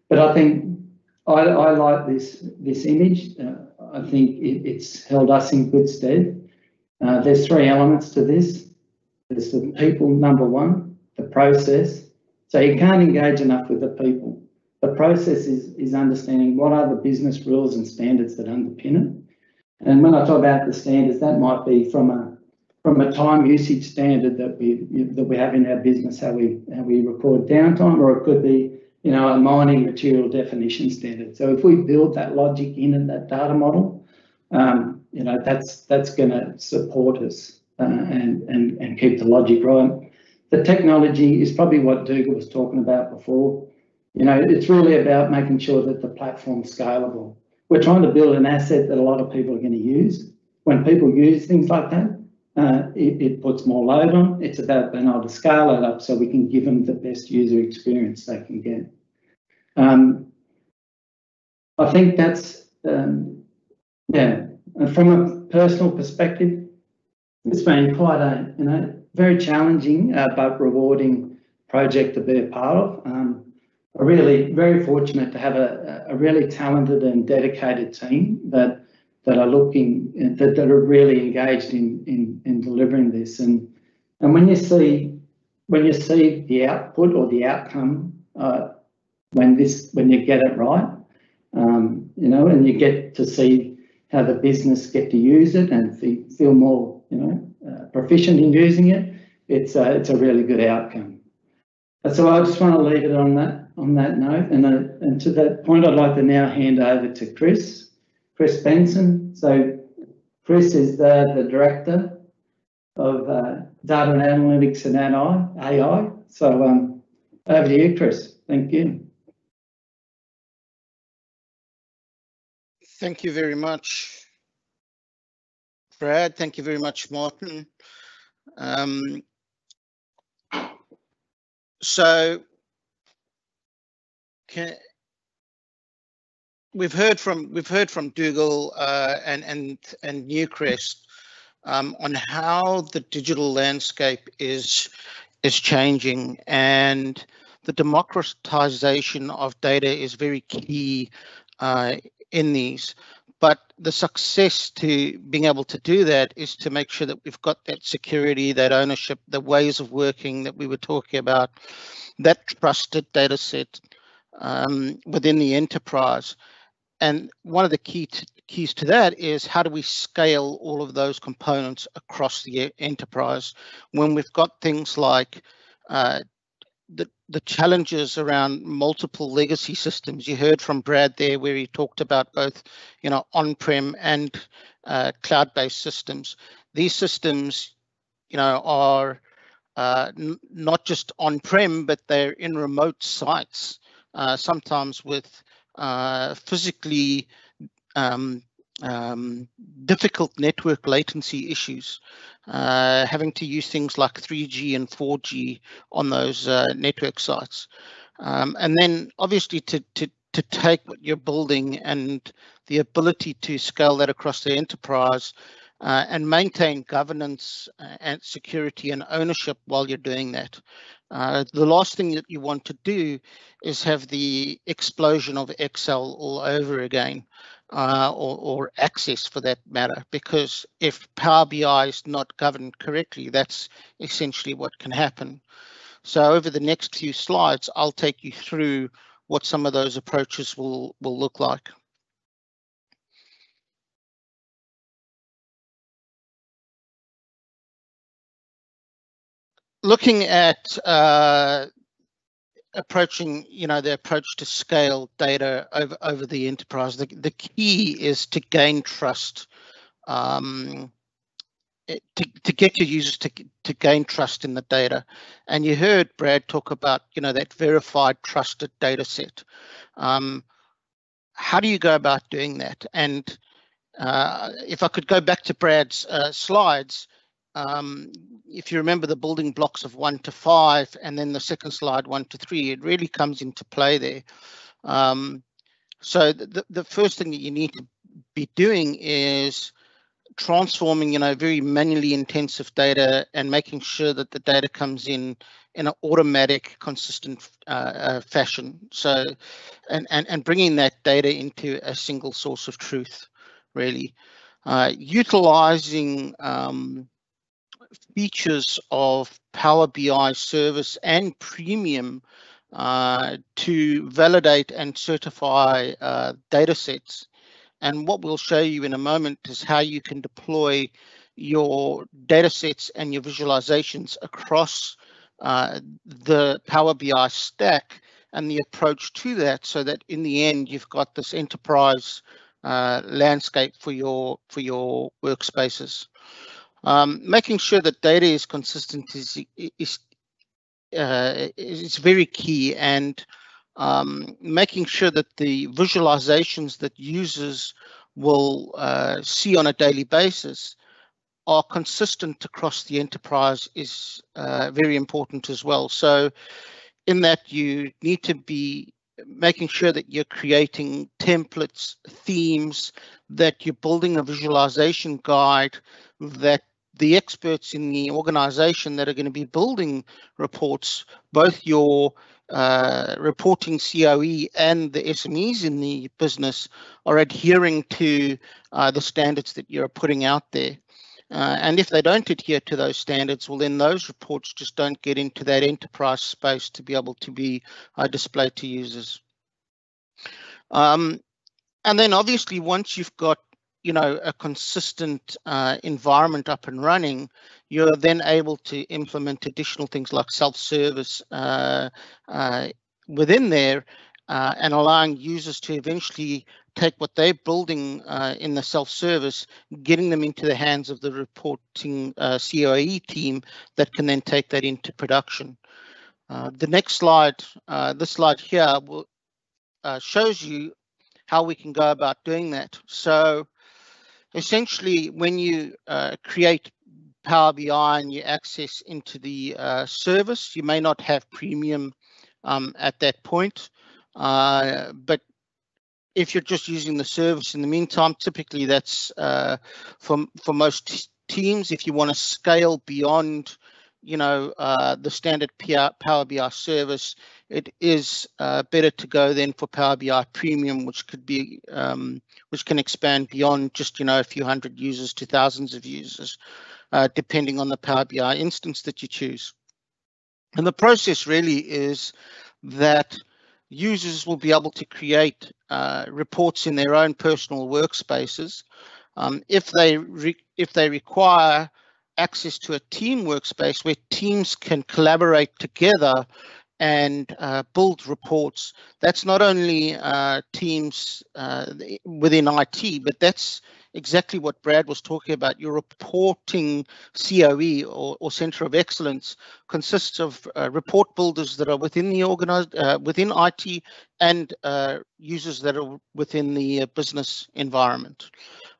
But I think I, I like this this image. Uh, I think it, it's held us in good stead. Uh, there's three elements to this. There's the people, number one, the process. So you can't engage enough with the people. The process is, is understanding what are the business rules and standards that underpin it. And when I talk about the standards, that might be from a, from a time usage standard that we that we have in our business, how we how we record downtime, or it could be you know a mining material definition standard. So if we build that logic in and that data model, um, you know that's that's going to support us uh, and and and keep the logic right. The technology is probably what Dougal was talking about before. You know, it's really about making sure that the platform's scalable. We're trying to build an asset that a lot of people are going to use. When people use things like that, uh, it, it, puts more load on. It's about being able to scale it up so we can give them the best user experience they can get. Um, I think that's, um, yeah, and from a personal perspective, it's been quite a, you know, very challenging uh, but rewarding project to be a part of. Um, I'm really very fortunate to have a, a really talented and dedicated team that that are looking that, that are really engaged in, in in delivering this. And and when you see when you see the output or the outcome uh, when this when you get it right um, you know and you get to see how the business get to use it and feel more you know uh, proficient in using it it's a, it's a really good outcome. So I just want to leave it on that on that note. And, uh, and to that point, I'd like to now hand over to Chris, Chris Benson. So Chris is the, the director of uh, data and analytics and AI. So um, over to you, Chris. Thank you. Thank you very much, Brad. Thank you very much, Martin. Um, so can, we've heard from we've heard from Dougal uh, and and and Newcrest um, on how the digital landscape is is changing and the democratization of data is very key uh, in these. But the success to being able to do that is to make sure that we've got that security, that ownership, the ways of working that we were talking about, that trusted data set um, within the enterprise. And one of the key keys to that is how do we scale all of those components across the enterprise when we've got things like uh, the, the challenges around multiple legacy systems. You heard from Brad there where he talked about both, you know, on-prem and uh, cloud-based systems. These systems, you know, are uh, not just on-prem, but they're in remote sites, uh, sometimes with physically um, um, difficult network latency issues, uh, having to use things like 3G and 4G on those uh, network sites. Um, and then obviously to, to, to take what you're building and the ability to scale that across the enterprise uh, and maintain governance uh, and security and ownership while you're doing that. Uh, the last thing that you want to do is have the explosion of Excel all over again, uh, or, or, access for that matter, because if Power BI is not governed correctly, that's essentially what can happen. So over the next few slides, I'll take you through what some of those approaches will, will look like. Looking at uh, approaching, you know, the approach to scale data over over the enterprise, the the key is to gain trust. Um, to, to get your users to, to gain trust in the data. And you heard Brad talk about, you know, that verified trusted data set. Um, how do you go about doing that? And uh, if I could go back to Brad's uh, slides, um, if you remember the building blocks of one to five, and then the second slide, one to three, it really comes into play there. Um, so the, the first thing that you need to be doing is transforming, you know, very manually intensive data and making sure that the data comes in in an automatic, consistent uh, uh, fashion. So, and, and, and bringing that data into a single source of truth, really. Uh, utilizing um, features of Power BI service and premium uh, to validate and certify uh, data sets. And what we'll show you in a moment is how you can deploy your data sets and your visualizations across uh, the Power BI stack and the approach to that so that in the end you've got this enterprise uh, landscape for your for your workspaces. Um, making sure that data is consistent is is uh, is very key and um, making sure that the visualizations that users will uh, see on a daily basis are consistent across the enterprise is uh, very important as well. So in that you need to be making sure that you're creating templates, themes, that you're building a visualization guide that the experts in the organization that are going to be building reports, both your uh, reporting COE and the SMEs in the business are adhering to uh, the standards that you're putting out there. Uh, and if they don't adhere to those standards, well, then those reports just don't get into that enterprise space to be able to be uh, displayed to users. Um, and then obviously, once you've got you know a consistent uh, environment up and running, you're then able to implement additional things like self-service uh, uh, within there uh, and allowing users to eventually take what they're building uh, in the self-service, getting them into the hands of the reporting uh, COE team that can then take that into production. The next slide, this slide here, will, shows you how we can go about doing that. So essentially, when you uh, create Power BI and you access into the service, you may not have premium um, at that point. Uh, but if you're just using the service in the meantime, typically that's uh, for for most teams. If you want to scale beyond, you know, uh, the standard Power BI service, it is uh, better to go then for Power BI Premium, which could be um, which can expand beyond just you know a few hundred users to thousands of users, uh, depending on the Power BI instance that you choose. And the process really is that users will be able to create uh, reports in their own personal workspaces. Um, if they if they require access to a team workspace where teams can collaborate together and uh, build reports, that's not only uh, teams uh, within IT, but that's exactly what Brad was talking about. Your reporting COE or, or Center of Excellence consists of uh, report builders that are within the organized uh, within IT and uh, users that are within the business environment.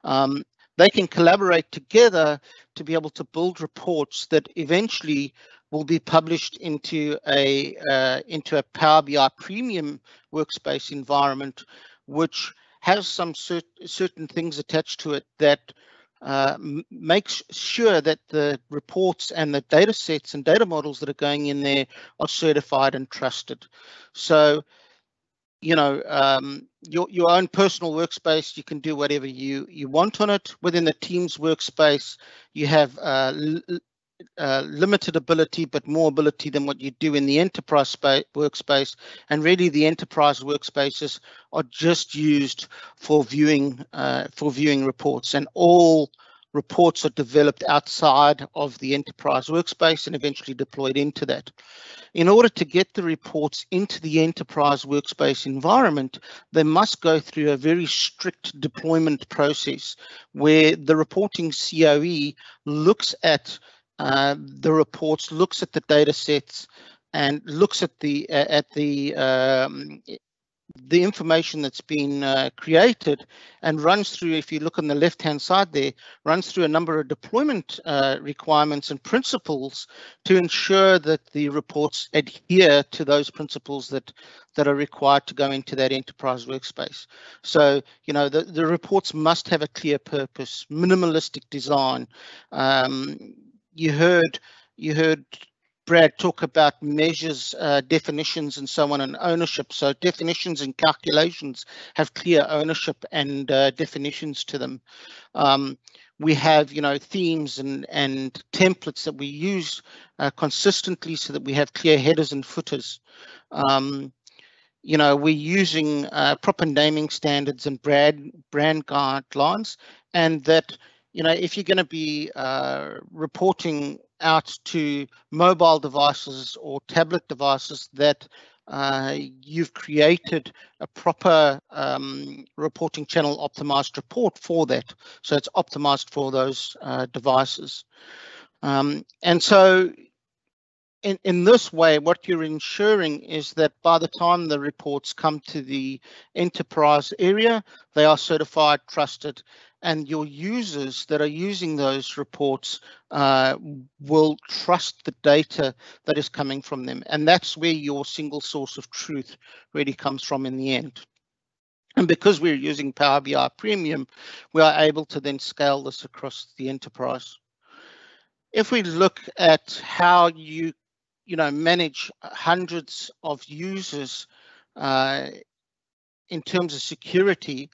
Um, they can collaborate together to be able to build reports that eventually will be published into a uh, into a Power BI Premium workspace environment, which has some cert certain things attached to it that uh, makes sure that the reports and the data sets and data models that are going in there are certified and trusted. So, you know, um, your your own personal workspace, you can do whatever you you want on it. Within the Teams workspace, you have uh, uh, limited ability, but more ability than what you do in the enterprise space, workspace. And really, the enterprise workspaces are just used for viewing uh, for viewing reports, and all reports are developed outside of the enterprise workspace and eventually deployed into that. In order to get the reports into the enterprise workspace environment, they must go through a very strict deployment process where the reporting COE looks at uh, the reports, looks at the data sets, and looks at the uh, at the um, the information that's been uh, created and runs through, if you look on the left-hand side there, runs through a number of deployment uh, requirements and principles to ensure that the reports adhere to those principles that that are required to go into that enterprise workspace. So, you know, the, the reports must have a clear purpose, minimalistic design, um, you heard you heard Brad talk about measures, uh, definitions, and so on, and ownership. So definitions and calculations have clear ownership and uh, definitions to them. Um, we have, you know, themes and and templates that we use uh, consistently, so that we have clear headers and footers. Um, you know, we're using uh, proper naming standards and brand brand guidelines, and that you know, if you're going to be uh, reporting out to mobile devices or tablet devices that uh, you've created a proper um, reporting channel optimized report for that. So it's optimized for those uh, devices. Um, and so in, in this way, what you're ensuring is that by the time the reports come to the enterprise area, they are certified, trusted, and your users that are using those reports uh, will trust the data that is coming from them. And that's where your single source of truth really comes from in the end. And because we're using Power BI Premium, we are able to then scale this across the enterprise. If we look at how you, you know, manage hundreds of users uh, in terms of security,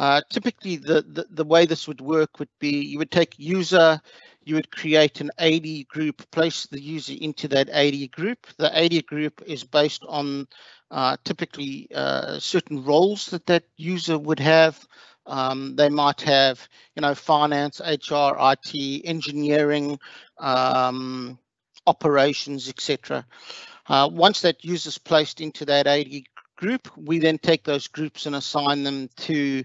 uh, typically, the, the, the, way this would work would be you would take user, you would create an AD group, place the user into that AD group. The AD group is based on uh, typically uh, certain roles that that user would have. Um, they might have, you know, finance, HR, IT, engineering, um, operations, etc. Uh, once that user is placed into that AD group, we then take those groups and assign them to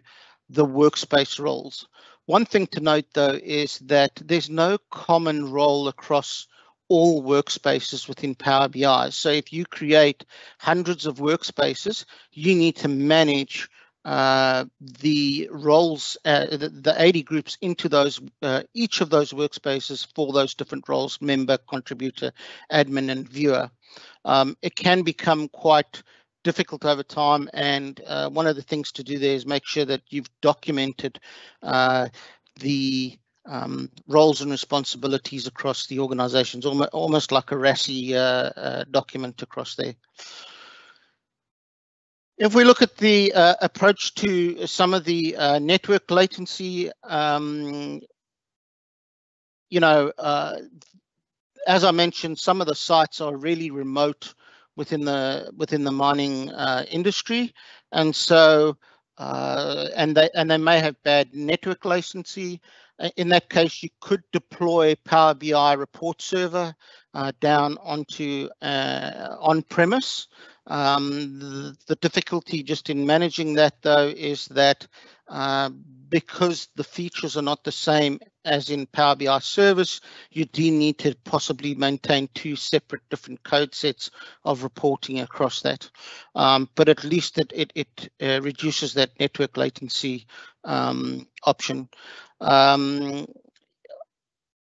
the workspace roles. One thing to note though is that there's no common role across all workspaces within Power BI. So if you create hundreds of workspaces, you need to manage uh, the roles, uh, the, the, AD groups into those, uh, each of those workspaces for those different roles, member, contributor, admin, and viewer. Um, it can become quite difficult over time. And uh, one of the things to do there is make sure that you've documented uh, the um, roles and responsibilities across the organizations, almost, almost like a RACI uh, uh, document across there. If we look at the uh, approach to some of the uh, network latency, um, you know, as I mentioned, some of the sites are really remote within the within the mining uh, industry, and so uh, and they and they may have bad network latency. Uh, in that case, you could deploy Power BI report server uh, down onto uh, on premise. Um, the, the, difficulty just in managing that though is that uh, because the features are not the same as in Power BI service, you do need to possibly maintain two separate different code sets of reporting across that. Um, but at least it, it, it uh, reduces that network latency um, option. Um,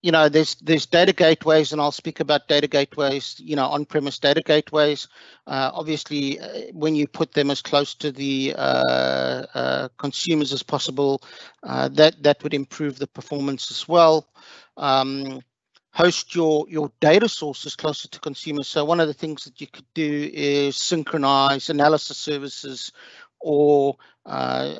you know, there's there's data gateways, and I'll speak about data gateways. You know, on-premise data gateways. Uh, obviously, uh, when you put them as close to the uh, uh consumers as possible, uh, that that would improve the performance as well. Um, host your your data sources closer to consumers. So one of the things that you could do is synchronize analysis services or uh,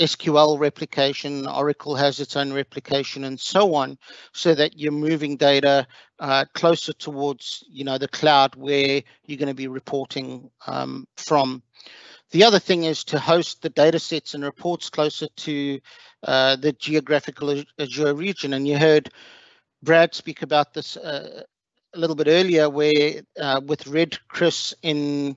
SQL replication, Oracle has its own replication and so on, so that you're moving data uh, closer towards, you know, the cloud where you're going to be reporting um, from. The other thing is to host the data sets and reports closer to uh, the geographical Azure region. And you heard Brad speak about this uh, a little bit earlier, where uh, with Red Chris in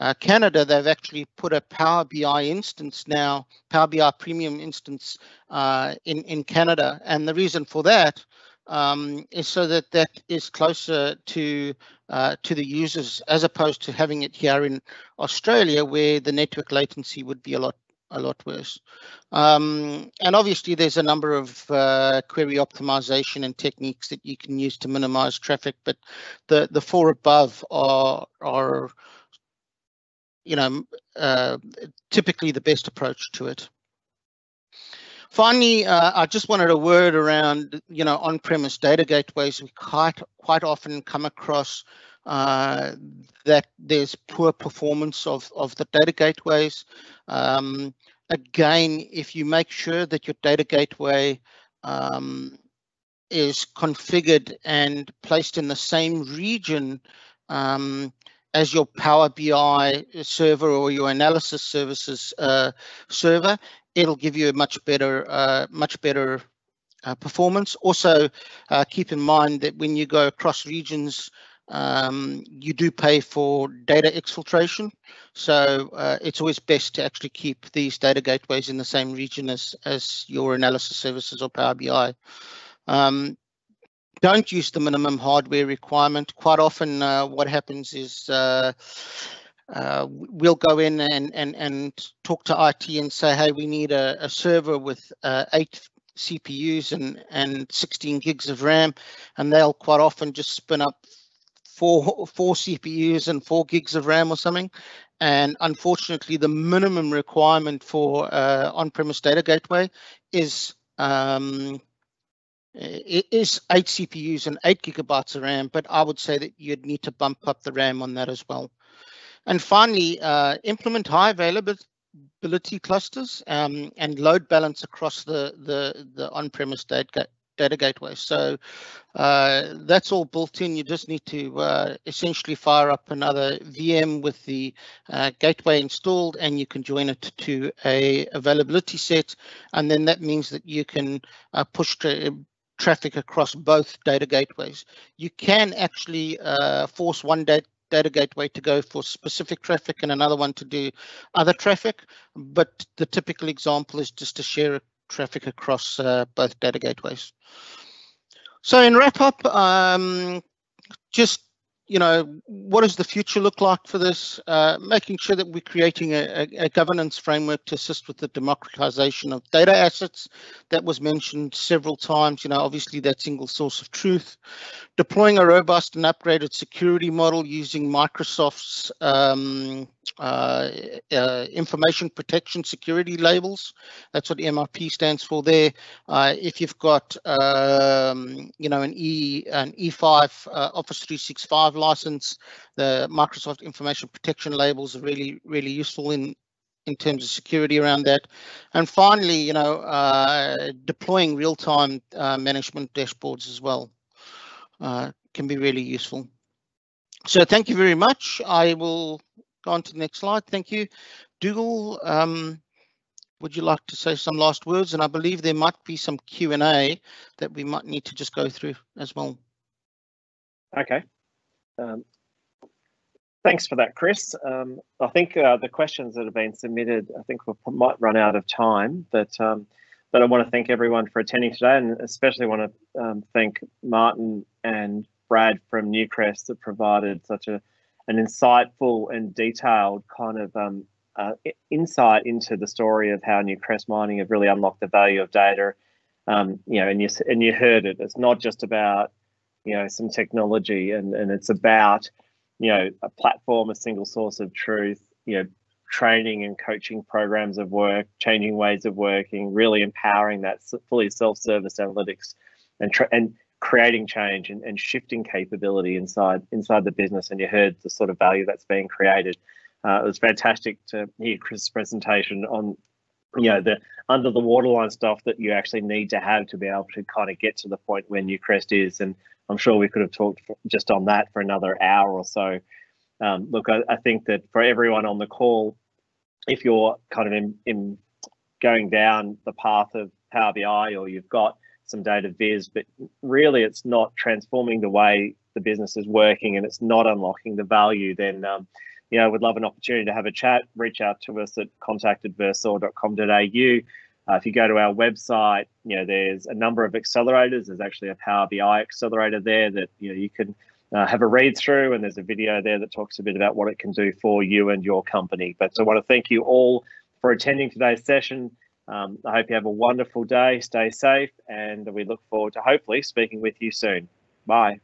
uh, Canada, they've actually put a Power BI instance now, Power BI Premium instance uh, in in Canada, and the reason for that um, is so that that is closer to uh, to the users as opposed to having it here in Australia, where the network latency would be a lot a lot worse. Um, and obviously, there's a number of uh, query optimization and techniques that you can use to minimize traffic, but the the four above are are you know, uh, typically the best approach to it. Finally, uh, I just wanted a word around, you know, on-premise data gateways. We quite quite often come across uh, that there's poor performance of of the data gateways. Um, again, if you make sure that your data gateway um, is configured and placed in the same region um, as your Power BI server or your analysis services uh, server, it'll give you a much better, uh, much better uh, performance. Also, uh, keep in mind that when you go across regions, um, you do pay for data exfiltration. So uh, it's always best to actually keep these data gateways in the same region as, as your analysis services or Power BI. Um, don't use the minimum hardware requirement. Quite often uh, what happens is uh, uh, we'll go in and, and, and talk to IT and say, hey, we need a, a server with uh, eight CPUs and, and 16 gigs of RAM, and they'll quite often just spin up four, four CPUs and four gigs of RAM or something. And unfortunately, the minimum requirement for uh, on-premise data gateway is um, it is eight CPUs and eight gigabytes of RAM, but I would say that you'd need to bump up the RAM on that as well. And finally, uh, implement high availability clusters um, and load balance across the, the, the on-premise data, data gateway. So uh, that's all built in. You just need to uh, essentially fire up another VM with the uh, gateway installed and you can join it to a availability set. And then that means that you can uh, push tra traffic across both data gateways. You can actually uh, force one data data gateway to go for specific traffic and another one to do other traffic. But the typical example is just to share traffic across uh, both data gateways. So in wrap up, um, just you know, what does the future look like for this? Uh, making sure that we're creating a, a, governance framework to assist with the democratization of data assets. That was mentioned several times. You know, obviously that single source of truth. Deploying a robust and upgraded security model using Microsoft's um, uh, uh, information protection security labels. That's what MRP stands for there. Uh, if you've got, um, you know, an E an E5 uh, Office 365 license, the Microsoft information protection labels are really really useful in in terms of security around that. And finally, you know, uh, deploying real-time uh, management dashboards as well can be really useful. So thank you very much. I will Go on to the next slide. Thank you. Dougal, um, would you like to say some last words? And I believe there might be some Q&A that we might need to just go through as well. Okay. Um, thanks for that, Chris. Um, I think uh, the questions that have been submitted, I think we might run out of time, but um, but I want to thank everyone for attending today, and especially want to um, thank Martin and Brad from Newcrest that provided such a an insightful and detailed kind of um, uh, insight into the story of how Newcrest Mining have really unlocked the value of data. Um, you know, and you and you heard it. It's not just about you know some technology, and and it's about you know a platform, a single source of truth. You know, training and coaching programs of work, changing ways of working, really empowering that fully self-service analytics, and and creating change and, and shifting capability inside inside the business and you heard the sort of value that's being created uh, it was fantastic to hear chris' presentation on you know the under the waterline stuff that you actually need to have to be able to kind of get to the point where newcrest is and i'm sure we could have talked just on that for another hour or so um, look I, I, think that for everyone on the call if you're kind of in, in going down the path of power bi or you've got some data viz, but really it's not transforming the way the business is working and it's not unlocking the value, then um, you know, would love an opportunity to have a chat. Reach out to us at contact@versor.com.au. Uh, if you go to our website, you know, there's a number of accelerators. There's actually a Power BI accelerator there that you know you can uh, have a read through, and there's a video there that talks a bit about what it can do for you and your company. But I want to thank you all for attending today's session. Um, I hope you have a wonderful day. Stay safe, and we look forward to hopefully speaking with you soon. Bye.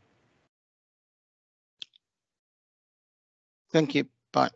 Thank you. Bye.